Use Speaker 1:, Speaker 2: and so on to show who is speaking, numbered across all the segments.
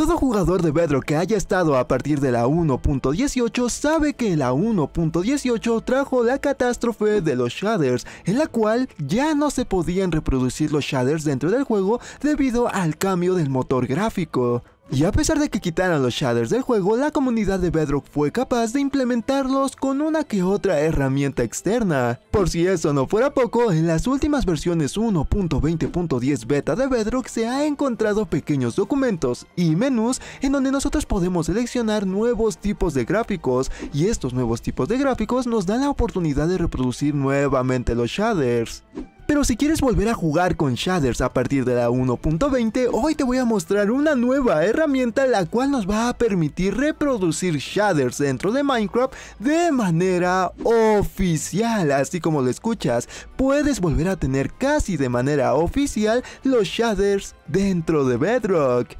Speaker 1: Todo jugador de Bedrock que haya estado a partir de la 1.18 sabe que la 1.18 trajo la catástrofe de los shaders, en la cual ya no se podían reproducir los shaders dentro del juego debido al cambio del motor gráfico. Y a pesar de que quitaran los shaders del juego, la comunidad de Bedrock fue capaz de implementarlos con una que otra herramienta externa. Por si eso no fuera poco, en las últimas versiones 1.20.10 beta de Bedrock se ha encontrado pequeños documentos y menús en donde nosotros podemos seleccionar nuevos tipos de gráficos y estos nuevos tipos de gráficos nos dan la oportunidad de reproducir nuevamente los shaders. Pero si quieres volver a jugar con shaders a partir de la 1.20, hoy te voy a mostrar una nueva herramienta la cual nos va a permitir reproducir shaders dentro de Minecraft de manera oficial, así como lo escuchas. Puedes volver a tener casi de manera oficial los shaders dentro de Bedrock.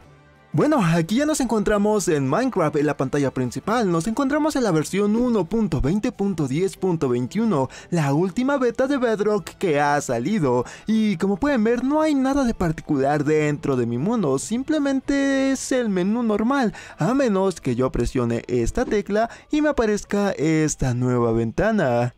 Speaker 1: Bueno, aquí ya nos encontramos en Minecraft en la pantalla principal, nos encontramos en la versión 1.20.10.21, la última beta de Bedrock que ha salido, y como pueden ver no hay nada de particular dentro de mi mundo, simplemente es el menú normal, a menos que yo presione esta tecla y me aparezca esta nueva ventana.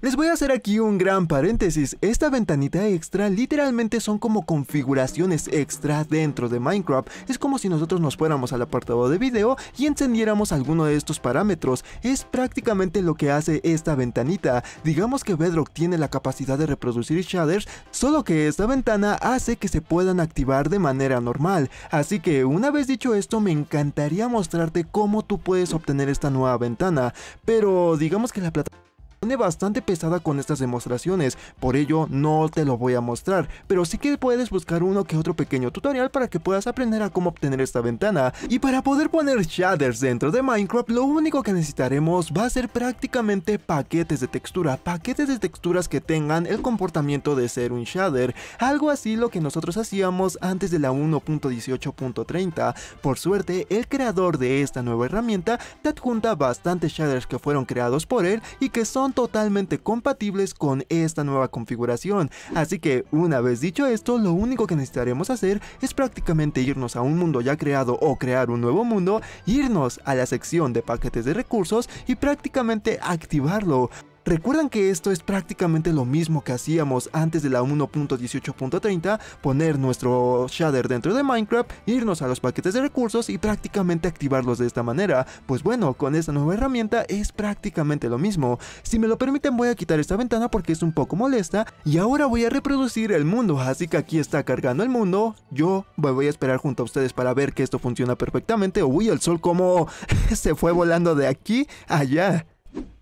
Speaker 1: Les voy a hacer aquí un gran paréntesis, esta ventanita extra literalmente son como configuraciones extra dentro de Minecraft, es como si nosotros nos fuéramos al apartado de video y encendiéramos alguno de estos parámetros, es prácticamente lo que hace esta ventanita, digamos que Bedrock tiene la capacidad de reproducir shaders, solo que esta ventana hace que se puedan activar de manera normal, así que una vez dicho esto me encantaría mostrarte cómo tú puedes obtener esta nueva ventana, pero digamos que la plataforma bastante pesada con estas demostraciones, por ello no te lo voy a mostrar, pero sí que puedes buscar uno que otro pequeño tutorial para que puedas aprender a cómo obtener esta ventana. Y para poder poner shaders dentro de Minecraft, lo único que necesitaremos va a ser prácticamente paquetes de textura, paquetes de texturas que tengan el comportamiento de ser un shader, algo así lo que nosotros hacíamos antes de la 1.18.30. Por suerte, el creador de esta nueva herramienta te adjunta bastantes shaders que fueron creados por él y que son totalmente compatibles con esta nueva configuración. Así que una vez dicho esto, lo único que necesitaremos hacer es prácticamente irnos a un mundo ya creado o crear un nuevo mundo, irnos a la sección de paquetes de recursos y prácticamente activarlo. Recuerdan que esto es prácticamente lo mismo que hacíamos antes de la 1.18.30, poner nuestro shader dentro de Minecraft, irnos a los paquetes de recursos y prácticamente activarlos de esta manera. Pues bueno, con esta nueva herramienta es prácticamente lo mismo. Si me lo permiten voy a quitar esta ventana porque es un poco molesta y ahora voy a reproducir el mundo, así que aquí está cargando el mundo. Yo voy a esperar junto a ustedes para ver que esto funciona perfectamente. Uy, el sol como se fue volando de aquí allá.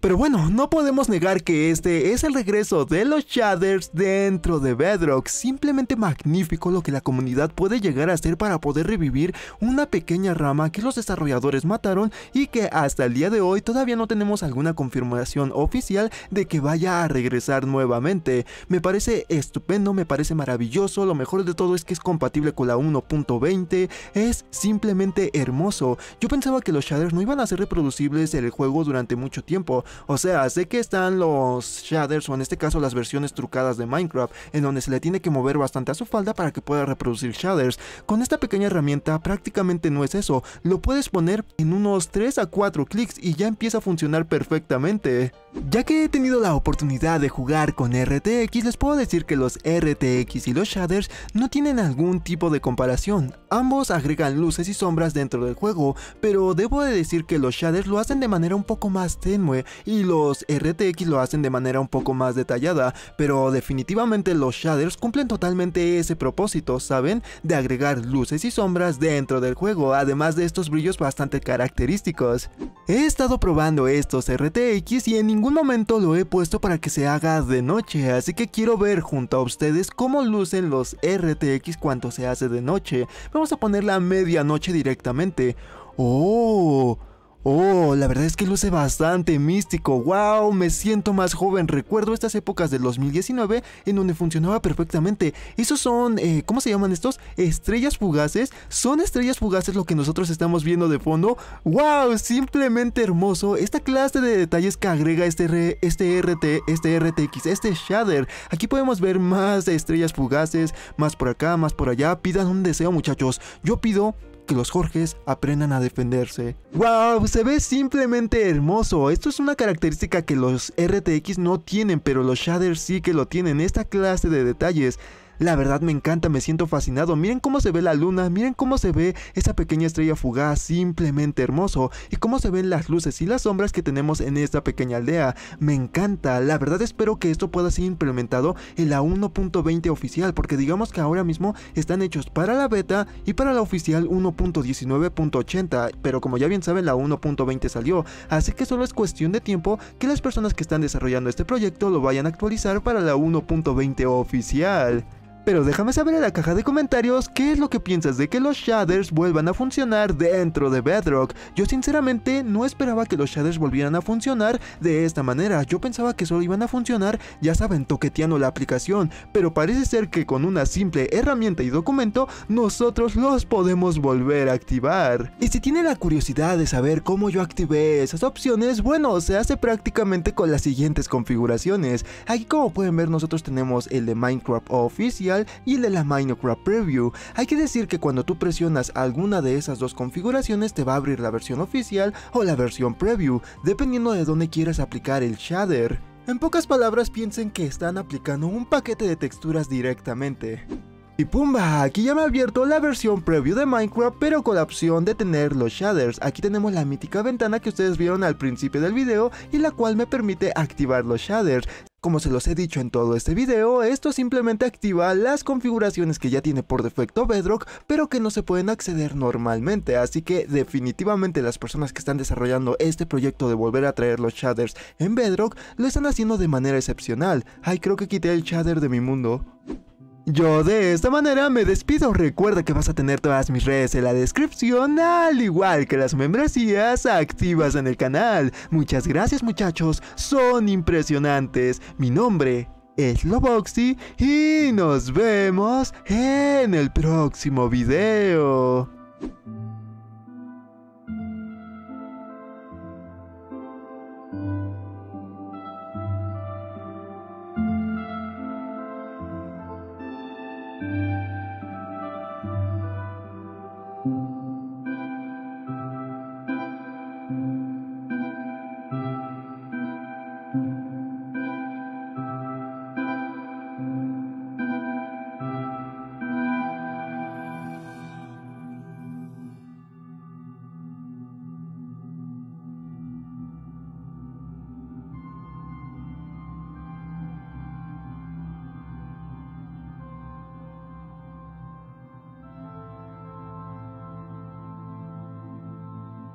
Speaker 1: Pero bueno, no podemos negar que este es el regreso de los shaders dentro de Bedrock, simplemente magnífico lo que la comunidad puede llegar a hacer para poder revivir una pequeña rama que los desarrolladores mataron y que hasta el día de hoy todavía no tenemos alguna confirmación oficial de que vaya a regresar nuevamente. Me parece estupendo, me parece maravilloso, lo mejor de todo es que es compatible con la 1.20, es simplemente hermoso. Yo pensaba que los shaders no iban a ser reproducibles en el juego durante mucho tiempo, o sea, sé que están los shaders o en este caso las versiones trucadas de Minecraft en donde se le tiene que mover bastante a su falda para que pueda reproducir shaders. Con esta pequeña herramienta prácticamente no es eso, lo puedes poner en unos 3 a 4 clics y ya empieza a funcionar perfectamente. Ya que he tenido la oportunidad de jugar con RTX, les puedo decir que los RTX y los shaders no tienen algún tipo de comparación. Ambos agregan luces y sombras dentro del juego, pero debo de decir que los shaders lo hacen de manera un poco más tenue y los RTX lo hacen de manera un poco más detallada, pero definitivamente los shaders cumplen totalmente ese propósito, ¿saben? De agregar luces y sombras dentro del juego, además de estos brillos bastante característicos. He estado probando estos RTX y en ningún momento lo he puesto para que se haga de noche, así que quiero ver junto a ustedes cómo lucen los RTX cuando se hace de noche. Vamos a poner la medianoche directamente. ¡Oh! Oh, la verdad es que luce bastante místico. ¡Wow! Me siento más joven. Recuerdo estas épocas del 2019 en donde funcionaba perfectamente. Esos son, eh, ¿cómo se llaman estos? Estrellas fugaces. Son estrellas fugaces lo que nosotros estamos viendo de fondo. ¡Wow! Simplemente hermoso. Esta clase de detalles que agrega este, este RT, este RTX, este shader. Aquí podemos ver más estrellas fugaces, más por acá, más por allá. Pidan un deseo, muchachos. Yo pido que los Jorges aprendan a defenderse. ¡Wow! Se ve simplemente hermoso. Esto es una característica que los RTX no tienen, pero los shaders sí que lo tienen. Esta clase de detalles. La verdad me encanta, me siento fascinado. Miren cómo se ve la luna, miren cómo se ve esa pequeña estrella fugaz, simplemente hermoso. Y cómo se ven las luces y las sombras que tenemos en esta pequeña aldea. Me encanta, la verdad espero que esto pueda ser implementado en la 1.20 oficial, porque digamos que ahora mismo están hechos para la beta y para la oficial 1.19.80. Pero como ya bien saben, la 1.20 salió, así que solo es cuestión de tiempo que las personas que están desarrollando este proyecto lo vayan a actualizar para la 1.20 oficial. Pero déjame saber en la caja de comentarios qué es lo que piensas de que los shaders vuelvan a funcionar dentro de Bedrock. Yo sinceramente no esperaba que los shaders volvieran a funcionar de esta manera. Yo pensaba que solo iban a funcionar, ya saben, toqueteando la aplicación. Pero parece ser que con una simple herramienta y documento, nosotros los podemos volver a activar. Y si tiene la curiosidad de saber cómo yo activé esas opciones, bueno, se hace prácticamente con las siguientes configuraciones. Aquí como pueden ver nosotros tenemos el de Minecraft Official y el de la Minecraft Preview. Hay que decir que cuando tú presionas alguna de esas dos configuraciones te va a abrir la versión oficial o la versión Preview, dependiendo de dónde quieras aplicar el shader. En pocas palabras piensen que están aplicando un paquete de texturas directamente. Y pumba, aquí ya me ha abierto la versión preview de Minecraft pero con la opción de tener los shaders. Aquí tenemos la mítica ventana que ustedes vieron al principio del video y la cual me permite activar los shaders. Como se los he dicho en todo este video, esto simplemente activa las configuraciones que ya tiene por defecto Bedrock, pero que no se pueden acceder normalmente, así que definitivamente las personas que están desarrollando este proyecto de volver a traer los shaders en Bedrock, lo están haciendo de manera excepcional. Ay, creo que quité el shader de mi mundo. Yo de esta manera me despido. Recuerda que vas a tener todas mis redes en la descripción, al igual que las membresías activas en el canal. Muchas gracias muchachos, son impresionantes. Mi nombre es Loboxy y nos vemos en el próximo video.